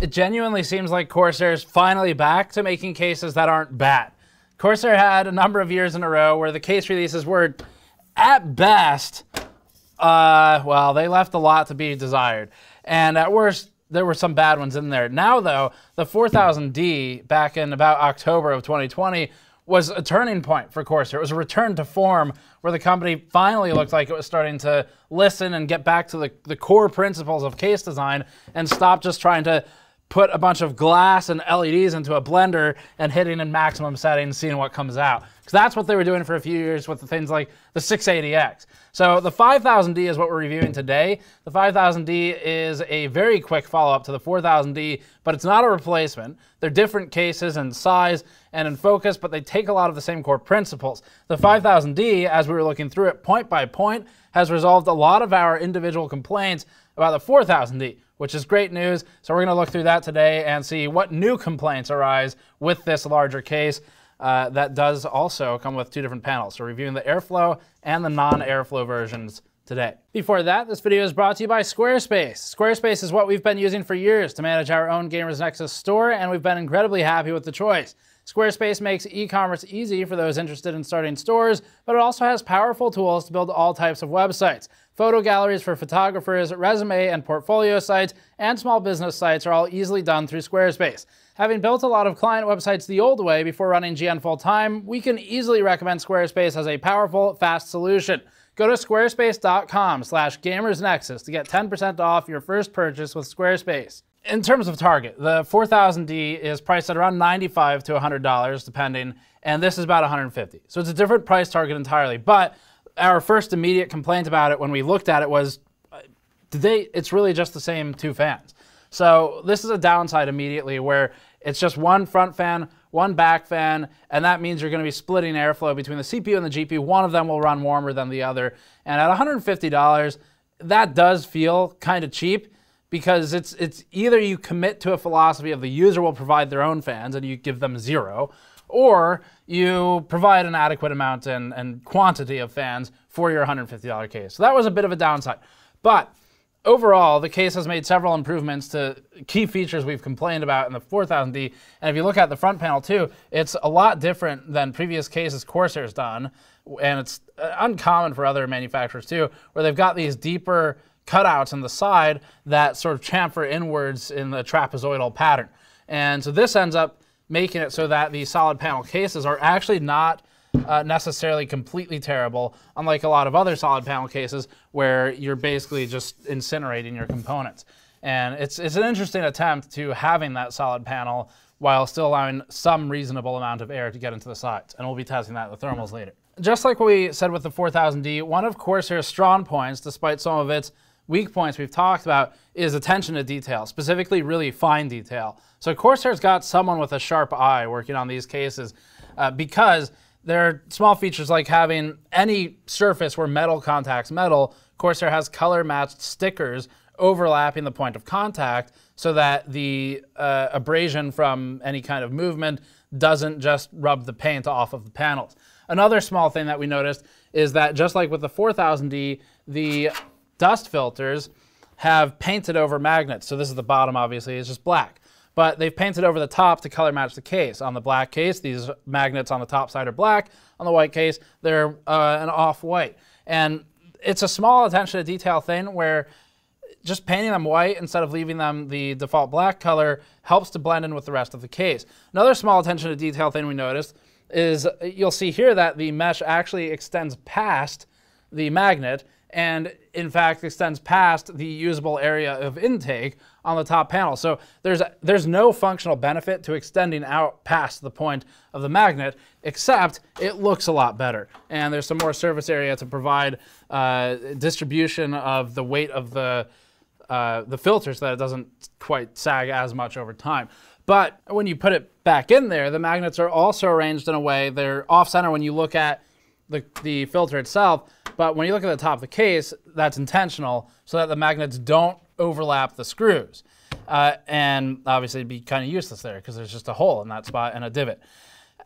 It genuinely seems like Corsair's finally back to making cases that aren't bad. Corsair had a number of years in a row where the case releases were, at best, uh, well, they left a lot to be desired. And at worst, there were some bad ones in there. Now, though, the 4000D back in about October of 2020 was a turning point for Corsair. It was a return to form where the company finally looked like it was starting to listen and get back to the, the core principles of case design and stop just trying to put a bunch of glass and LEDs into a blender and hitting in maximum settings, seeing what comes out. Because that's what they were doing for a few years with the things like the 680X. So the 5000D is what we're reviewing today. The 5000D is a very quick follow-up to the 4000D, but it's not a replacement. They're different cases in size and in focus, but they take a lot of the same core principles. The 5000D, as we were looking through it point by point, has resolved a lot of our individual complaints about the 4000D, which is great news. So we're going to look through that today and see what new complaints arise with this larger case. Uh, that does also come with two different panels. So reviewing the airflow and the non-airflow versions today. Before that, this video is brought to you by Squarespace. Squarespace is what we've been using for years to manage our own Gamers Nexus store, and we've been incredibly happy with the choice. Squarespace makes e-commerce easy for those interested in starting stores, but it also has powerful tools to build all types of websites. Photo galleries for photographers, resume and portfolio sites, and small business sites are all easily done through Squarespace. Having built a lot of client websites the old way before running GN full time, we can easily recommend Squarespace as a powerful, fast solution. Go to squarespace.com slash gamersnexus to get 10% off your first purchase with Squarespace. In terms of target, the 4000D is priced at around 95 to $100 depending, and this is about 150. So it's a different price target entirely, but our first immediate complaint about it when we looked at it was, uh, they, it's really just the same two fans. So this is a downside immediately where it's just one front fan, one back fan, and that means you're going to be splitting airflow between the CPU and the GPU. One of them will run warmer than the other. And at $150, that does feel kind of cheap because it's it's either you commit to a philosophy of the user will provide their own fans and you give them zero, or you provide an adequate amount and, and quantity of fans for your $150 case. So that was a bit of a downside. But overall, the case has made several improvements to key features we've complained about in the 4000D. And if you look at the front panel too, it's a lot different than previous cases Corsair's done. And it's uh, uncommon for other manufacturers too, where they've got these deeper cutouts in the side that sort of chamfer inwards in the trapezoidal pattern. And so this ends up making it so that the solid panel cases are actually not uh, necessarily completely terrible, unlike a lot of other solid panel cases where you're basically just incinerating your components. And it's, it's an interesting attempt to having that solid panel while still allowing some reasonable amount of air to get into the sides. And we'll be testing that in the thermals later. Just like we said with the 4000D, one of Corsair's strong points, despite some of its weak points we've talked about, is attention to detail, specifically really fine detail. So Corsair's got someone with a sharp eye working on these cases uh, because there are small features like having any surface where metal contacts metal. Corsair has color matched stickers overlapping the point of contact so that the uh, abrasion from any kind of movement doesn't just rub the paint off of the panels. Another small thing that we noticed is that just like with the 4000D, the dust filters have painted over magnets. So this is the bottom, obviously, it's just black but they've painted over the top to color match the case. On the black case, these magnets on the top side are black. On the white case, they're uh, an off-white. And it's a small attention to detail thing where just painting them white instead of leaving them the default black color helps to blend in with the rest of the case. Another small attention to detail thing we noticed is you'll see here that the mesh actually extends past the magnet and in fact extends past the usable area of intake on the top panel. So there's, there's no functional benefit to extending out past the point of the magnet, except it looks a lot better. And there's some more surface area to provide uh, distribution of the weight of the, uh, the filter so that it doesn't quite sag as much over time. But when you put it back in there, the magnets are also arranged in a way, they're off-center when you look at the, the filter itself, but when you look at the top of the case, that's intentional so that the magnets don't overlap the screws. Uh, and obviously it'd be kind of useless there because there's just a hole in that spot and a divot.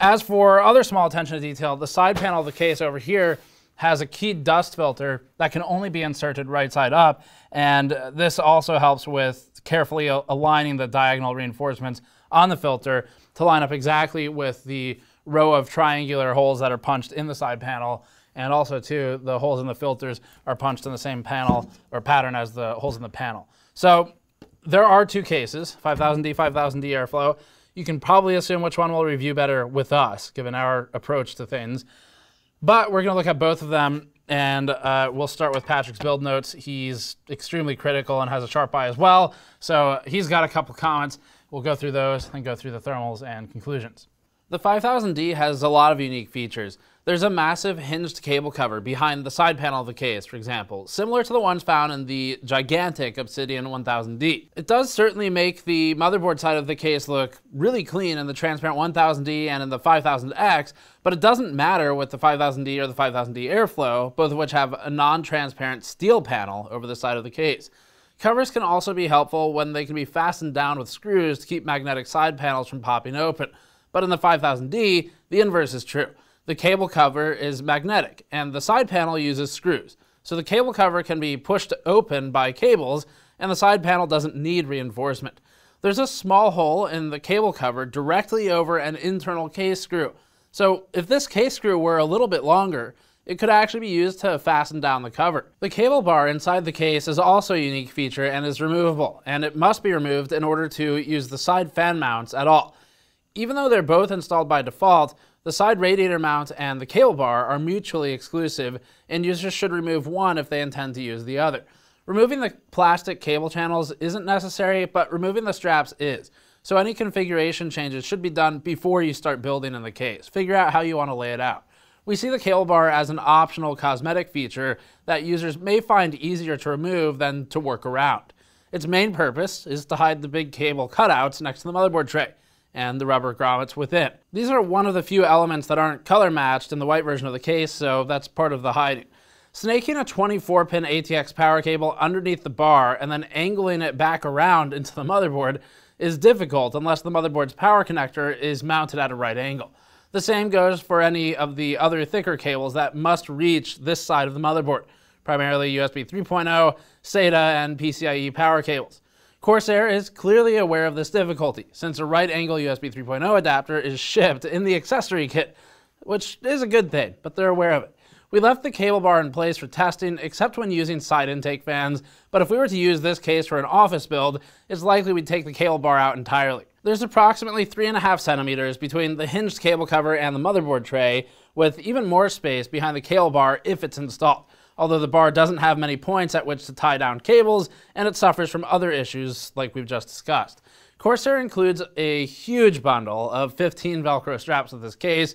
As for other small attention to detail, the side panel of the case over here has a keyed dust filter that can only be inserted right side up. And this also helps with carefully aligning the diagonal reinforcements on the filter to line up exactly with the row of triangular holes that are punched in the side panel. And also, too, the holes in the filters are punched in the same panel or pattern as the holes in the panel. So there are two cases, 5000D, 5000D airflow. You can probably assume which one will review better with us, given our approach to things. But we're going to look at both of them, and uh, we'll start with Patrick's build notes. He's extremely critical and has a sharp eye as well, so he's got a couple comments. We'll go through those, then go through the thermals and conclusions. The 5000D has a lot of unique features. There's a massive hinged cable cover behind the side panel of the case, for example, similar to the ones found in the gigantic Obsidian 1000D. It does certainly make the motherboard side of the case look really clean in the transparent 1000D and in the 5000X, but it doesn't matter with the 5000D or the 5000D Airflow, both of which have a non-transparent steel panel over the side of the case. Covers can also be helpful when they can be fastened down with screws to keep magnetic side panels from popping open. But in the 5000D, the inverse is true the cable cover is magnetic and the side panel uses screws. So the cable cover can be pushed open by cables and the side panel doesn't need reinforcement. There's a small hole in the cable cover directly over an internal case screw. So if this case screw were a little bit longer, it could actually be used to fasten down the cover. The cable bar inside the case is also a unique feature and is removable, and it must be removed in order to use the side fan mounts at all. Even though they're both installed by default, the side radiator mount and the cable bar are mutually exclusive, and users should remove one if they intend to use the other. Removing the plastic cable channels isn't necessary, but removing the straps is. So any configuration changes should be done before you start building in the case. Figure out how you want to lay it out. We see the cable bar as an optional cosmetic feature that users may find easier to remove than to work around. Its main purpose is to hide the big cable cutouts next to the motherboard tray and the rubber grommets within. These are one of the few elements that aren't color matched in the white version of the case, so that's part of the hiding. Snaking a 24-pin ATX power cable underneath the bar and then angling it back around into the motherboard is difficult unless the motherboard's power connector is mounted at a right angle. The same goes for any of the other thicker cables that must reach this side of the motherboard, primarily USB 3.0, SATA, and PCIe power cables. Corsair is clearly aware of this difficulty, since a right angle USB 3.0 adapter is shipped in the accessory kit, which is a good thing, but they're aware of it. We left the cable bar in place for testing, except when using side intake fans, but if we were to use this case for an office build, it's likely we'd take the cable bar out entirely. There's approximately 3.5 centimeters between the hinged cable cover and the motherboard tray, with even more space behind the cable bar if it's installed although the bar doesn't have many points at which to tie down cables, and it suffers from other issues like we've just discussed. Corsair includes a huge bundle of 15 Velcro straps with this case,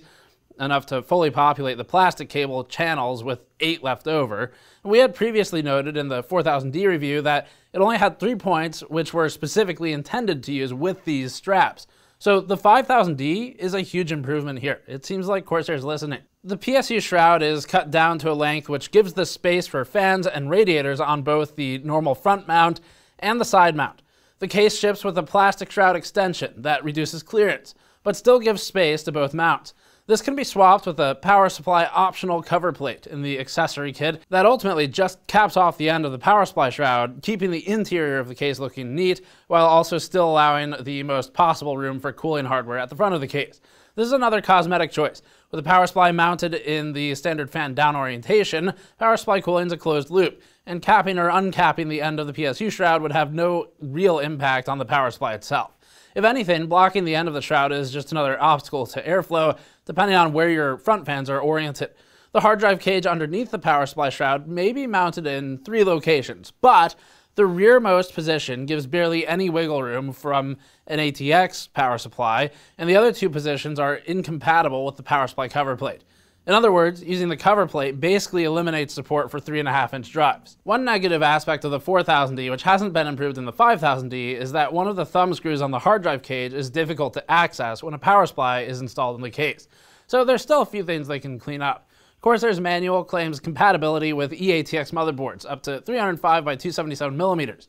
enough to fully populate the plastic cable channels with eight left over. we had previously noted in the 4000D review that it only had three points which were specifically intended to use with these straps. So the 5000D is a huge improvement here. It seems like Corsair's listening. The PSU shroud is cut down to a length which gives the space for fans and radiators on both the normal front mount and the side mount. The case ships with a plastic shroud extension that reduces clearance, but still gives space to both mounts. This can be swapped with a power supply optional cover plate in the accessory kit that ultimately just caps off the end of the power supply shroud, keeping the interior of the case looking neat, while also still allowing the most possible room for cooling hardware at the front of the case. This is another cosmetic choice. With the power supply mounted in the standard fan down orientation, power supply cooling is a closed loop, and capping or uncapping the end of the PSU shroud would have no real impact on the power supply itself. If anything, blocking the end of the shroud is just another obstacle to airflow, depending on where your front fans are oriented. The hard drive cage underneath the power supply shroud may be mounted in three locations, but the rearmost position gives barely any wiggle room from an ATX power supply, and the other two positions are incompatible with the power supply cover plate. In other words, using the cover plate basically eliminates support for 3.5 inch drives. One negative aspect of the 4000D, which hasn't been improved in the 5000D, is that one of the thumb screws on the hard drive cage is difficult to access when a power supply is installed in the case. So there's still a few things they can clean up. Corsair's manual claims compatibility with eATX motherboards up to 305 by 277 millimeters.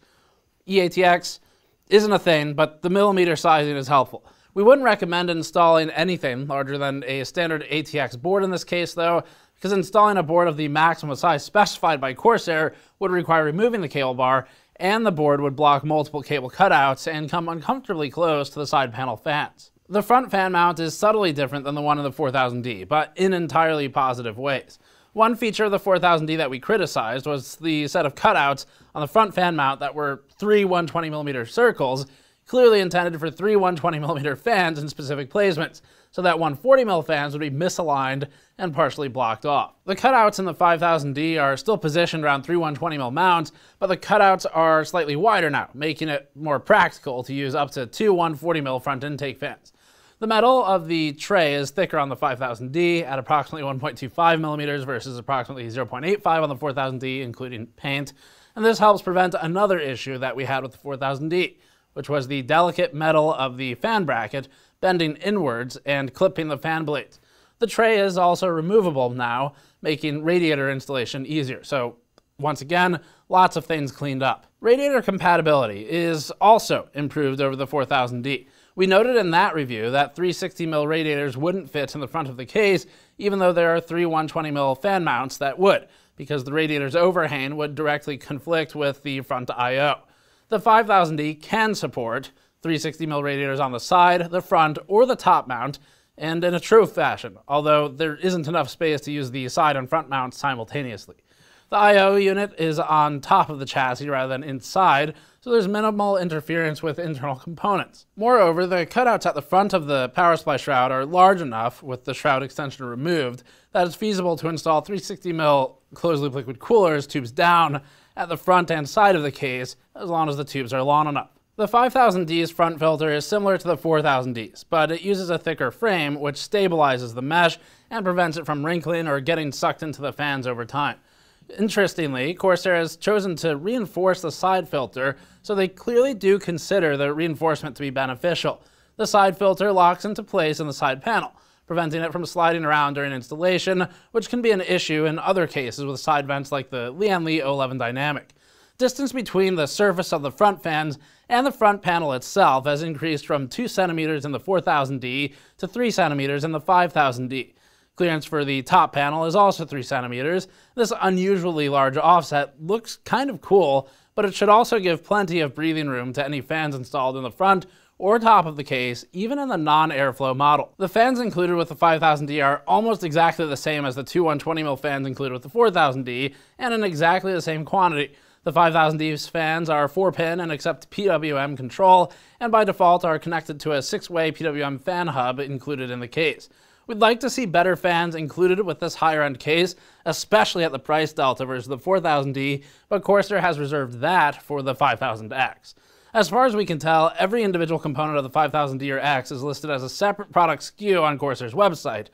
eATX isn't a thing, but the millimeter sizing is helpful. We wouldn't recommend installing anything larger than a standard ATX board in this case, though, because installing a board of the maximum size specified by Corsair would require removing the cable bar, and the board would block multiple cable cutouts and come uncomfortably close to the side panel fans. The front fan mount is subtly different than the one in the 4000D, but in entirely positive ways. One feature of the 4000D that we criticized was the set of cutouts on the front fan mount that were three 120mm circles, clearly intended for three 120mm fans in specific placements so that 140mm fans would be misaligned and partially blocked off. The cutouts in the 5000D are still positioned around three 120mm mounts, but the cutouts are slightly wider now, making it more practical to use up to two 140mm front intake fans. The metal of the tray is thicker on the 5000D at approximately 1.25 millimeters versus approximately 0.85 on the 4000D, including paint. And this helps prevent another issue that we had with the 4000D, which was the delicate metal of the fan bracket bending inwards and clipping the fan blades. The tray is also removable now, making radiator installation easier. So once again, lots of things cleaned up. Radiator compatibility is also improved over the 4000D. We noted in that review that 360mm radiators wouldn't fit in the front of the case, even though there are three 120mm fan mounts that would, because the radiator's overhang would directly conflict with the front I.O. The 5000D can support 360mm radiators on the side, the front, or the top mount, and in a true fashion, although there isn't enough space to use the side and front mounts simultaneously. The I.O. unit is on top of the chassis rather than inside, so there's minimal interference with internal components. Moreover, the cutouts at the front of the power supply shroud are large enough, with the shroud extension removed, that it's feasible to install 360mm closed-loop liquid coolers tubes down at the front and side of the case, as long as the tubes are long enough. The 5000D's front filter is similar to the 4000D's, but it uses a thicker frame which stabilizes the mesh and prevents it from wrinkling or getting sucked into the fans over time. Interestingly, Corsair has chosen to reinforce the side filter, so they clearly do consider the reinforcement to be beneficial. The side filter locks into place in the side panel, preventing it from sliding around during installation, which can be an issue in other cases with side vents like the Lian Li 11 Dynamic. Distance between the surface of the front fans and the front panel itself has increased from 2 centimeters in the 4000D to 3 centimeters in the 5000D. Clearance for the top panel is also 3 centimeters. This unusually large offset looks kind of cool, but it should also give plenty of breathing room to any fans installed in the front or top of the case, even in the non-airflow model. The fans included with the 5000D are almost exactly the same as the two 120mm fans included with the 4000D, and in exactly the same quantity. The 5000D fans are 4-pin and accept PWM control, and by default are connected to a 6-way PWM fan hub included in the case. We'd like to see better fans included with this higher-end case, especially at the price delta versus the 4000D, but Corsair has reserved that for the 5000X. As far as we can tell, every individual component of the 5000D or X is listed as a separate product SKU on Corsair's website,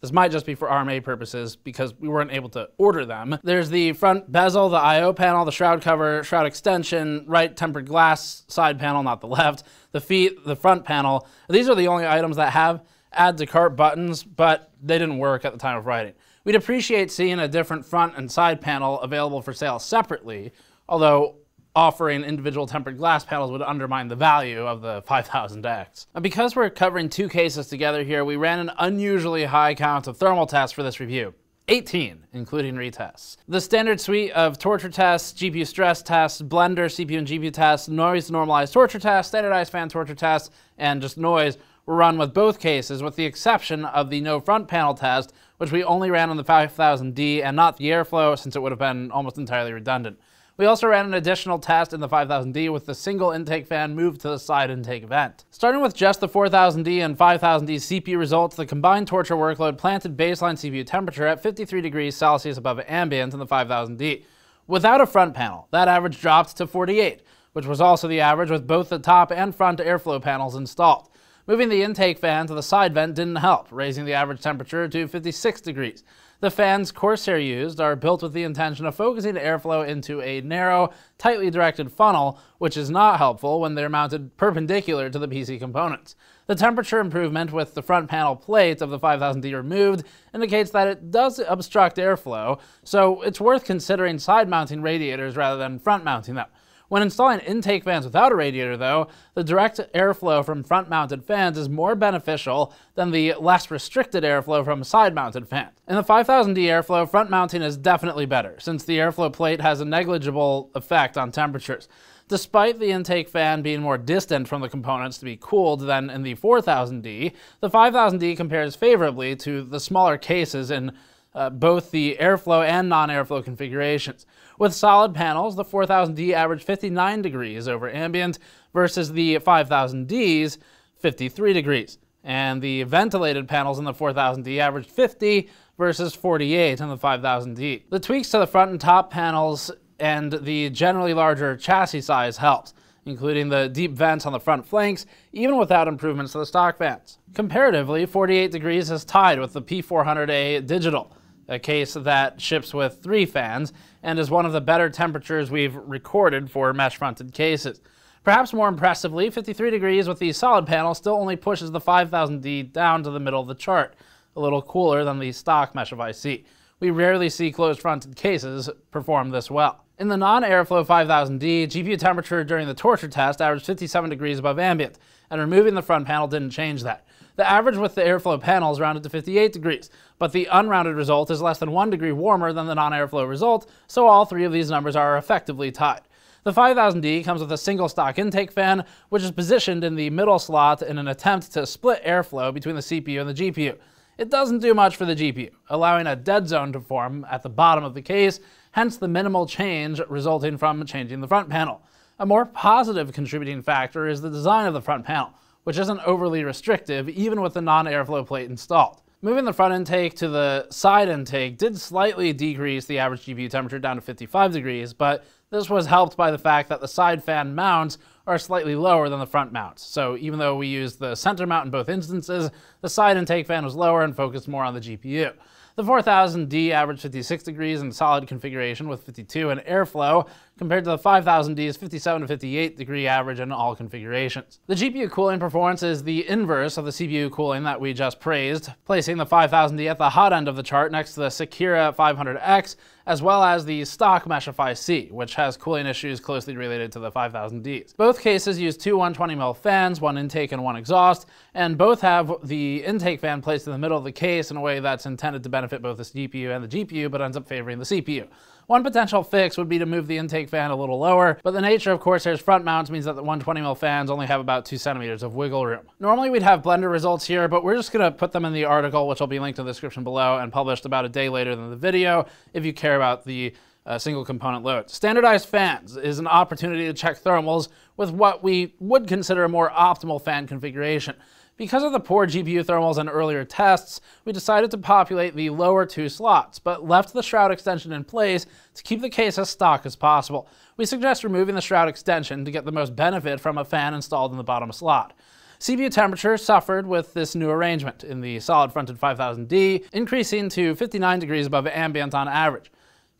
this might just be for RMA purposes because we weren't able to order them. There's the front bezel, the I.O. panel, the shroud cover, shroud extension, right tempered glass side panel, not the left, the feet, the front panel. These are the only items that have add to cart buttons, but they didn't work at the time of writing. We'd appreciate seeing a different front and side panel available for sale separately, although offering individual tempered glass panels would undermine the value of the 5000X. And because we're covering two cases together here, we ran an unusually high count of thermal tests for this review. 18, including retests. The standard suite of torture tests, GPU stress tests, blender, CPU and GPU tests, noise normalized torture tests, standardized fan torture tests, and just noise were run with both cases, with the exception of the no front panel test, which we only ran on the 5000D and not the airflow, since it would have been almost entirely redundant. We also ran an additional test in the 5000D with the single intake fan moved to the side intake vent. Starting with just the 4000D and 5000D CPU results, the combined torture workload planted baseline CPU temperature at 53 degrees Celsius above ambient in the 5000D. Without a front panel, that average dropped to 48, which was also the average with both the top and front airflow panels installed. Moving the intake fan to the side vent didn't help, raising the average temperature to 56 degrees. The fans Corsair used are built with the intention of focusing airflow into a narrow, tightly directed funnel, which is not helpful when they're mounted perpendicular to the PC components. The temperature improvement with the front panel plate of the 5000D removed indicates that it does obstruct airflow, so it's worth considering side mounting radiators rather than front mounting them. When installing intake fans without a radiator, though, the direct airflow from front mounted fans is more beneficial than the less restricted airflow from side mounted fans. In the 5000D airflow, front mounting is definitely better, since the airflow plate has a negligible effect on temperatures. Despite the intake fan being more distant from the components to be cooled than in the 4000D, the 5000D compares favorably to the smaller cases in uh, both the airflow and non-airflow configurations. With solid panels, the 4000D averaged 59 degrees over ambient versus the 5000D's 53 degrees. And the ventilated panels in the 4000D averaged 50 versus 48 in the 5000D. The tweaks to the front and top panels and the generally larger chassis size helps, including the deep vents on the front flanks, even without improvements to the stock fans. Comparatively, 48 degrees is tied with the P400A Digital, a case that ships with three fans and is one of the better temperatures we've recorded for mesh-fronted cases. Perhaps more impressively, 53 degrees with the solid panel still only pushes the 5000D down to the middle of the chart, a little cooler than the stock Meshify C. We rarely see closed-fronted cases perform this well. In the non-airflow 5000D, GPU temperature during the torture test averaged 57 degrees above ambient, and removing the front panel didn't change that. The average with the airflow panel is rounded to 58 degrees, but the unrounded result is less than 1 degree warmer than the non-airflow result, so all three of these numbers are effectively tied. The 5000D comes with a single stock intake fan, which is positioned in the middle slot in an attempt to split airflow between the CPU and the GPU. It doesn't do much for the GPU, allowing a dead zone to form at the bottom of the case hence the minimal change resulting from changing the front panel. A more positive contributing factor is the design of the front panel, which isn't overly restrictive even with the non-airflow plate installed. Moving the front intake to the side intake did slightly decrease the average GPU temperature down to 55 degrees, but this was helped by the fact that the side fan mounts are slightly lower than the front mounts. So even though we used the center mount in both instances, the side intake fan was lower and focused more on the GPU. The 4000D averaged 56 degrees in solid configuration with 52 in airflow, compared to the 5000D's 57 to 58 degree average in all configurations. The GPU cooling performance is the inverse of the CPU cooling that we just praised, placing the 5000D at the hot end of the chart next to the Sakura 500X, as well as the stock Meshify C, which has cooling issues closely related to the 5000Ds. Both cases use two 120mm fans, one intake and one exhaust, and both have the intake fan placed in the middle of the case in a way that's intended to benefit both the CPU and the GPU, but ends up favoring the CPU. One potential fix would be to move the intake fan a little lower, but the nature of Corsair's front mounts means that the 120mm fans only have about 2 centimeters of wiggle room. Normally we'd have Blender results here, but we're just going to put them in the article, which will be linked in the description below and published about a day later than the video if you care about the uh, single component load. Standardized fans is an opportunity to check thermals with what we would consider a more optimal fan configuration. Because of the poor GPU thermals in earlier tests, we decided to populate the lower two slots, but left the shroud extension in place to keep the case as stock as possible. We suggest removing the shroud extension to get the most benefit from a fan installed in the bottom slot. CPU temperature suffered with this new arrangement in the solid-fronted 5000D, increasing to 59 degrees above ambient on average.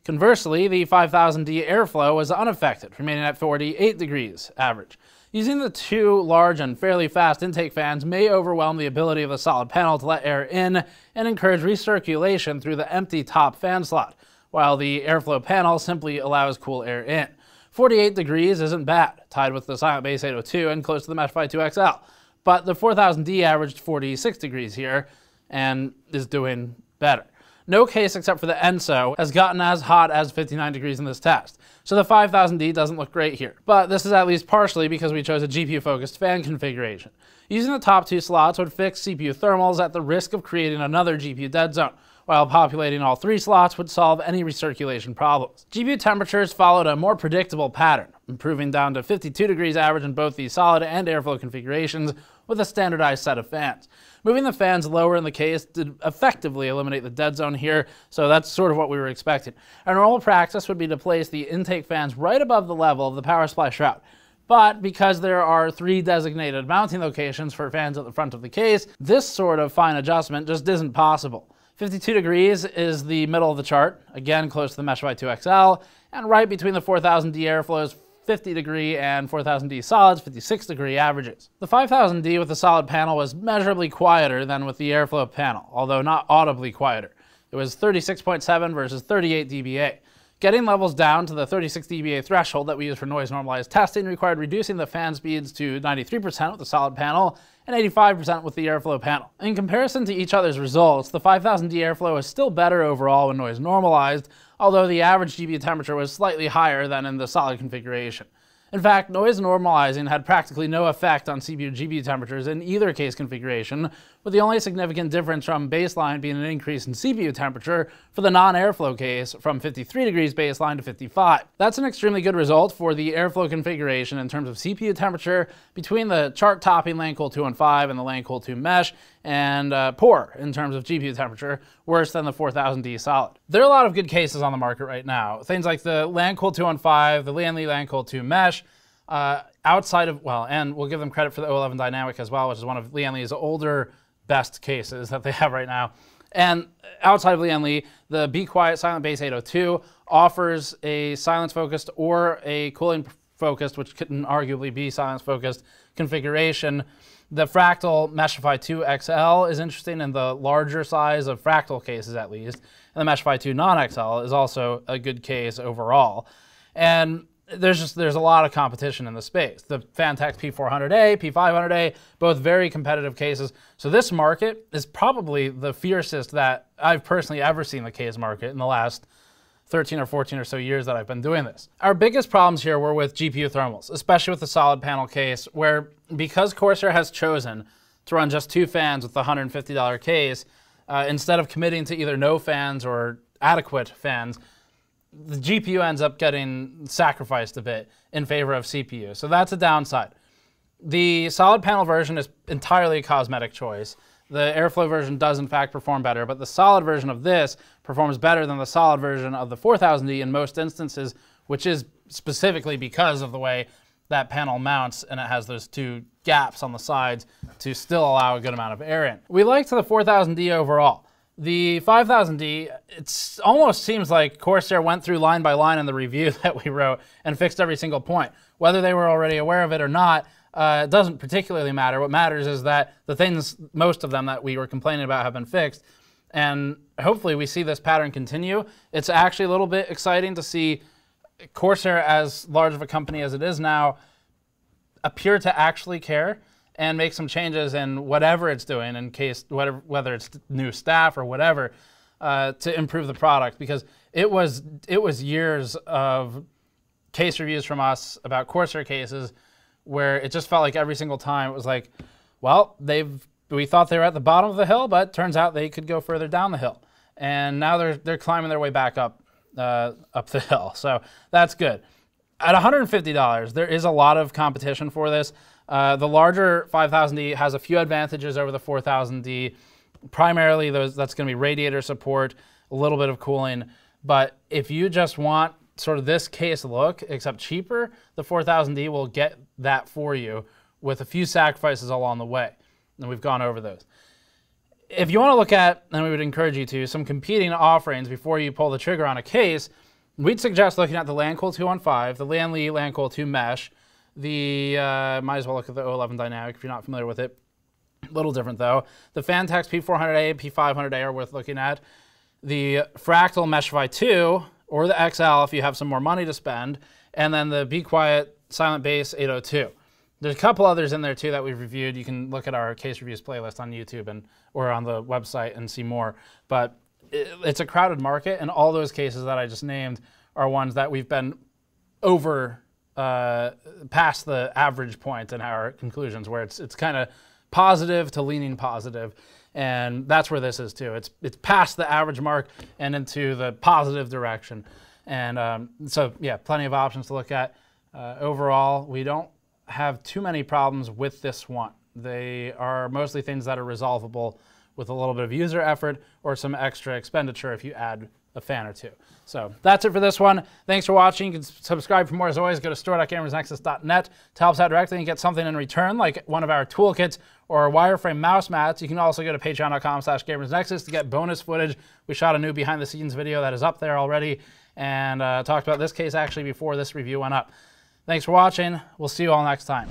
Conversely, the 5000D airflow was unaffected, remaining at 48 degrees average. Using the two large and fairly fast intake fans may overwhelm the ability of the solid panel to let air in and encourage recirculation through the empty top fan slot, while the airflow panel simply allows cool air in. 48 degrees isn't bad, tied with the Silent Base 802 and close to the Meshify 2XL, but the 4000D averaged 46 degrees here and is doing better. No case except for the ENSO has gotten as hot as 59 degrees in this test. So the 5000D doesn't look great here. But this is at least partially because we chose a GPU-focused fan configuration. Using the top two slots would fix CPU thermals at the risk of creating another GPU dead zone, while populating all three slots would solve any recirculation problems. GPU temperatures followed a more predictable pattern, improving down to 52 degrees average in both the solid and airflow configurations with a standardized set of fans. Moving the fans lower in the case did effectively eliminate the dead zone here, so that's sort of what we were expecting. Our normal practice would be to place the intake fans right above the level of the power supply shroud. But because there are three designated mounting locations for fans at the front of the case, this sort of fine adjustment just isn't possible. 52 degrees is the middle of the chart, again close to the Mesh Meshify 2XL, and right between the 4000D airflows 50 degree and 4000D solids 56 degree averages. The 5000D with the solid panel was measurably quieter than with the airflow panel, although not audibly quieter. It was 36.7 versus 38 dBA. Getting levels down to the 36 dBA threshold that we use for noise normalized testing required reducing the fan speeds to 93% with the solid panel and 85% with the airflow panel. In comparison to each other's results, the 5000D airflow is still better overall when noise normalized, although the average GPU temperature was slightly higher than in the solid configuration. In fact, noise normalizing had practically no effect on CPU GPU temperatures in either case configuration, with the only significant difference from baseline being an increase in CPU temperature for the non-airflow case from 53 degrees baseline to 55. That's an extremely good result for the airflow configuration in terms of CPU temperature between the chart topping LANCOOL 215 and the LANCOOL 2 mesh, and uh, poor in terms of GPU temperature, worse than the 4000D solid. There are a lot of good cases on the market right now. Things like the LANCOOL 215, the Lian Li LANCOOL 2 mesh, uh, outside of, well, and we'll give them credit for the O11 Dynamic as well, which is one of Lian Li's older best cases that they have right now. And outside of Lian Li, the Be Quiet Silent Base 802 offers a silence focused or a cooling focused, which can arguably be silence focused configuration. The Fractal Meshify 2 XL is interesting in the larger size of Fractal cases at least. And the Meshify 2 non-XL is also a good case overall. And there's just there's a lot of competition in the space. The Phanteks P400A, P500A, both very competitive cases. So this market is probably the fiercest that I've personally ever seen the case market in the last 13 or 14 or so years that I've been doing this. Our biggest problems here were with GPU thermals, especially with the solid panel case, where because Corsair has chosen to run just two fans with the $150 case, uh, instead of committing to either no fans or adequate fans, the GPU ends up getting sacrificed a bit in favor of CPU. So that's a downside. The solid panel version is entirely a cosmetic choice. The airflow version does in fact perform better, but the solid version of this performs better than the solid version of the 4000D in most instances, which is specifically because of the way that panel mounts and it has those two gaps on the sides to still allow a good amount of air in. We liked the 4000D overall. The 5000D, it almost seems like Corsair went through line by line in the review that we wrote and fixed every single point. Whether they were already aware of it or not, uh, it doesn't particularly matter. What matters is that the things, most of them that we were complaining about have been fixed. And hopefully we see this pattern continue. It's actually a little bit exciting to see Corsair, as large of a company as it is now, appear to actually care and make some changes in whatever it's doing in case whatever whether it's new staff or whatever uh, to improve the product because it was it was years of case reviews from us about Corsair cases where it just felt like every single time it was like, well, they've we thought they were at the bottom of the hill, but turns out they could go further down the hill, and now they're they're climbing their way back up uh, up the hill. So that's good. At $150, there is a lot of competition for this. Uh, the larger 5000D has a few advantages over the 4000D. Primarily, those, that's going to be radiator support, a little bit of cooling. But if you just want sort of this case look, except cheaper, the 4000D will get that for you with a few sacrifices along the way. And we've gone over those. If you want to look at, and we would encourage you to, some competing offerings before you pull the trigger on a case, we'd suggest looking at the LANCOOL 215, the Lian Li LANCOOL 2 Mesh, the, uh, might as well look at the O11 Dynamic if you're not familiar with it. A little different though. The Phanteks P400A, P500A are worth looking at. The Fractal Meshify 2, or the XL if you have some more money to spend. And then the Be Quiet Silent Base 802. There's a couple others in there too that we've reviewed. You can look at our case reviews playlist on YouTube and or on the website and see more. But it, it's a crowded market, and all those cases that I just named are ones that we've been over uh, past the average point in our conclusions, where it's it's kind of positive to leaning positive, and that's where this is too. It's it's past the average mark and into the positive direction, and um, so yeah, plenty of options to look at. Uh, overall, we don't have too many problems with this one. They are mostly things that are resolvable with a little bit of user effort or some extra expenditure if you add a fan or two. So that's it for this one. Thanks for watching. You can subscribe for more as always. Go to store.gamersnexus.net to help us out directly and get something in return, like one of our toolkits or wireframe mouse mats. You can also go to patreon.com slash gamersnexus to get bonus footage. We shot a new behind the scenes video that is up there already and uh, talked about this case actually before this review went up. Thanks for watching. We'll see you all next time.